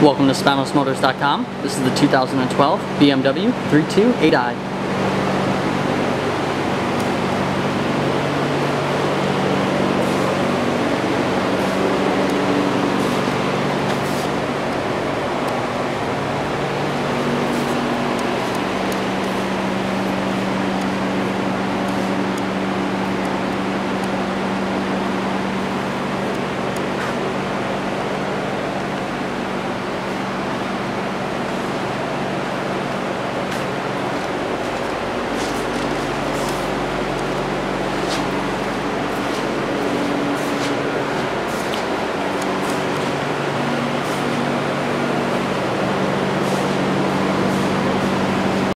Welcome to SpanosMotors.com. This is the 2012 BMW 328i.